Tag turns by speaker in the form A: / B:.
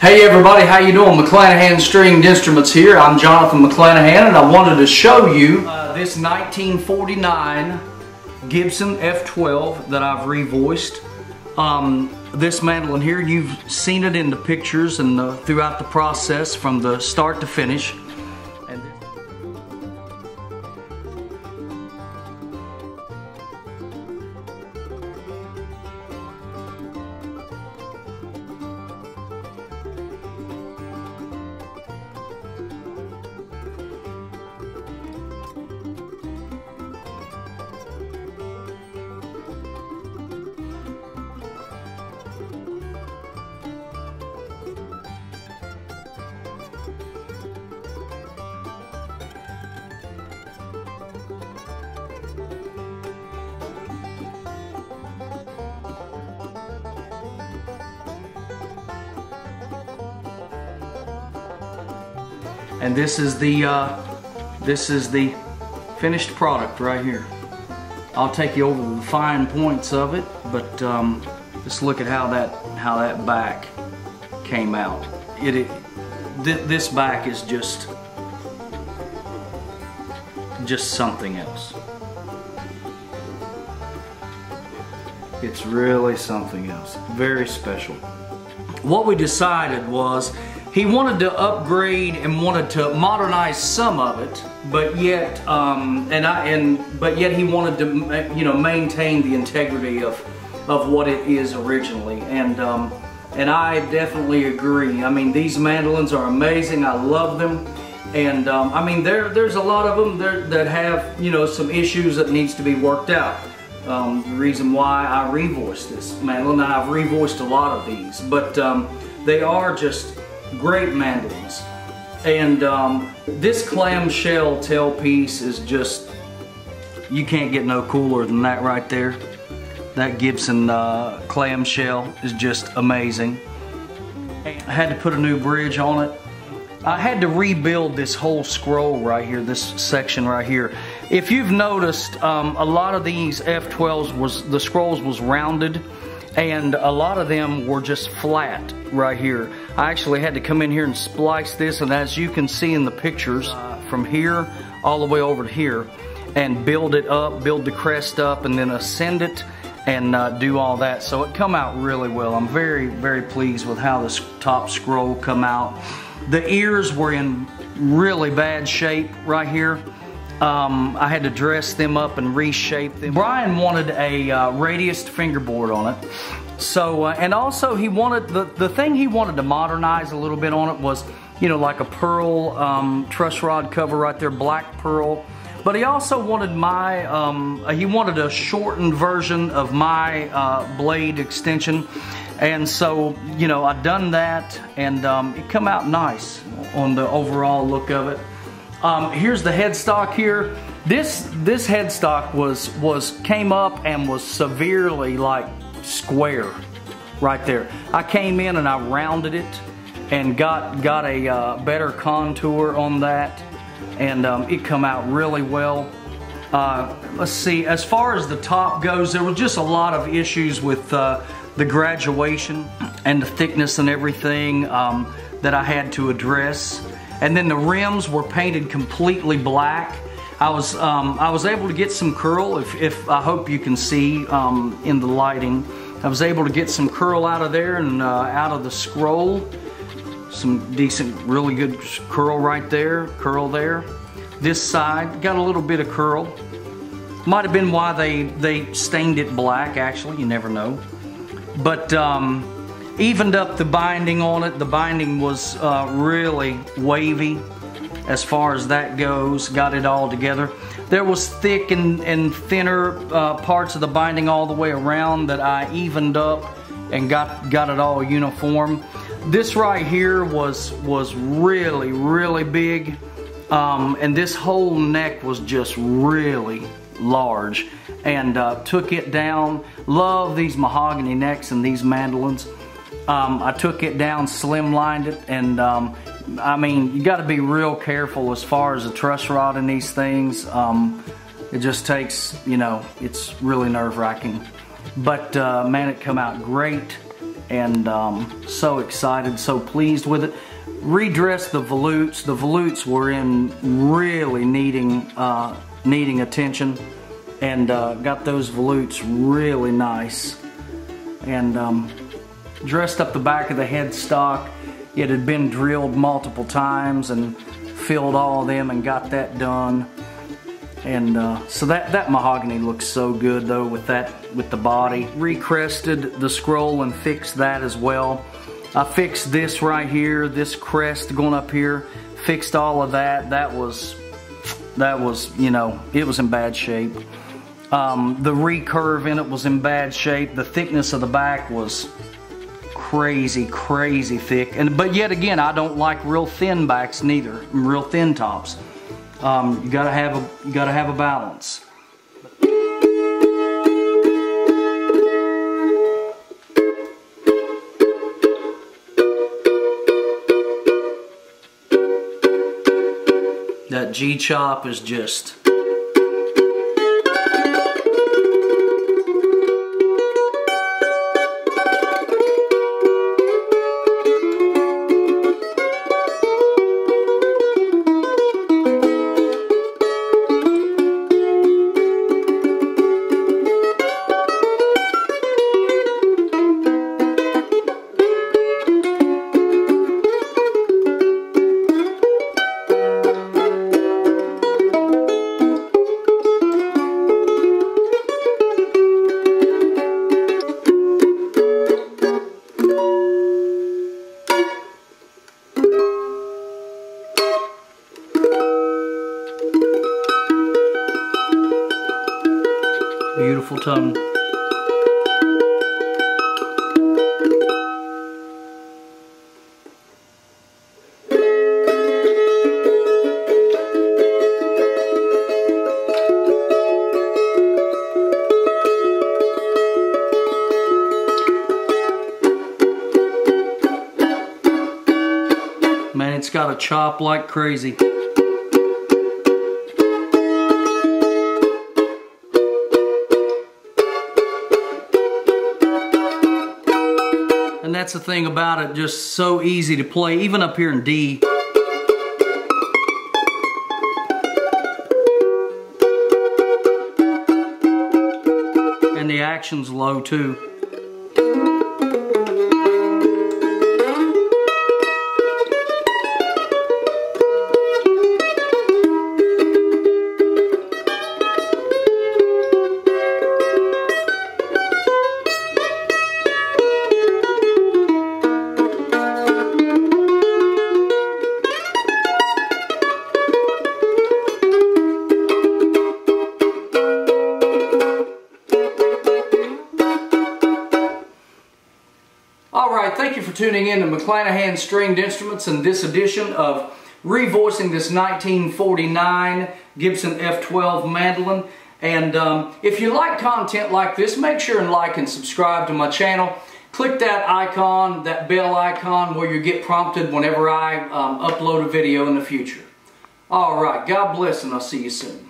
A: Hey everybody, how you doing? McClanahan Stringed Instruments here. I'm Jonathan McClanahan and I wanted to show you uh, this 1949 Gibson F12 that I've revoiced. Um, this mandolin here, you've seen it in the pictures and the, throughout the process from the start to finish. And this is the uh, this is the finished product right here. I'll take you over the fine points of it but um, just look at how that how that back came out. It, it th this back is just just something else. It's really something else. Very special. What we decided was he wanted to upgrade and wanted to modernize some of it, but yet, um, and I, and but yet he wanted to, you know, maintain the integrity of, of what it is originally, and um, and I definitely agree. I mean, these mandolins are amazing. I love them, and um, I mean, there there's a lot of them that have you know some issues that needs to be worked out. Um, the reason why I revoiced this mandolin, I've revoiced a lot of these, but um, they are just great mandolins. And um, this clamshell tailpiece is just, you can't get no cooler than that right there. That Gibson uh, clamshell is just amazing. I had to put a new bridge on it. I had to rebuild this whole scroll right here, this section right here. If you've noticed, um, a lot of these F12s was, the scrolls was rounded and a lot of them were just flat right here. I actually had to come in here and splice this and as you can see in the pictures from here all the way over to here and build it up, build the crest up and then ascend it and uh, do all that. So it come out really well. I'm very, very pleased with how this top scroll come out. The ears were in really bad shape right here. Um, I had to dress them up and reshape them. Bryan wanted a uh, radiused fingerboard on it. So, uh, and also he wanted, the, the thing he wanted to modernize a little bit on it was, you know, like a pearl um, truss rod cover right there, black pearl. But he also wanted my, um, he wanted a shortened version of my uh, blade extension. And so, you know, I done that and um, it come out nice on the overall look of it. Um, here's the headstock here. This this headstock was was came up and was severely like square right there. I came in and I rounded it and got got a uh, better contour on that and um, it come out really well. Uh, let's see, as far as the top goes, there was just a lot of issues with uh, the graduation and the thickness and everything um, that I had to address. And then the rims were painted completely black. I was um, I was able to get some curl, if, if I hope you can see um, in the lighting. I was able to get some curl out of there and uh, out of the scroll. Some decent, really good curl right there, curl there. This side, got a little bit of curl. Might have been why they, they stained it black, actually, you never know. But um, Evened up the binding on it. The binding was uh, really wavy as far as that goes. Got it all together. There was thick and, and thinner uh, parts of the binding all the way around that I evened up and got, got it all uniform. This right here was, was really, really big. Um, and this whole neck was just really large and uh, took it down. Love these mahogany necks and these mandolins. Um, I took it down, slimlined it, and um, I mean, you got to be real careful as far as the truss rod in these things. Um, it just takes, you know, it's really nerve wracking. But uh, man, it come out great. and um, so excited, so pleased with it. Redressed the volutes. The volutes were in really needing uh, needing attention, and uh, got those volutes really nice. And um, dressed up the back of the headstock. It had been drilled multiple times and filled all of them and got that done. And uh, so that, that mahogany looks so good though with that with the body. Recrested the scroll and fixed that as well. I fixed this right here, this crest going up here, fixed all of that. That was, that was, you know, it was in bad shape. Um, the recurve in it was in bad shape. The thickness of the back was crazy, crazy thick. And But yet again, I don't like real thin backs neither, real thin tops. Um, you gotta have a, you gotta have a balance. That G-chop is just Man, it's got a chop like crazy. That's the thing about it, just so easy to play, even up here in D. And the action's low too. Thank you for tuning in to McClanahan Stringed Instruments in this edition of revoicing this 1949 Gibson F12 mandolin. And um, if you like content like this, make sure and like and subscribe to my channel. Click that icon, that bell icon, where you get prompted whenever I um, upload a video in the future. All right, God bless and I'll see you soon.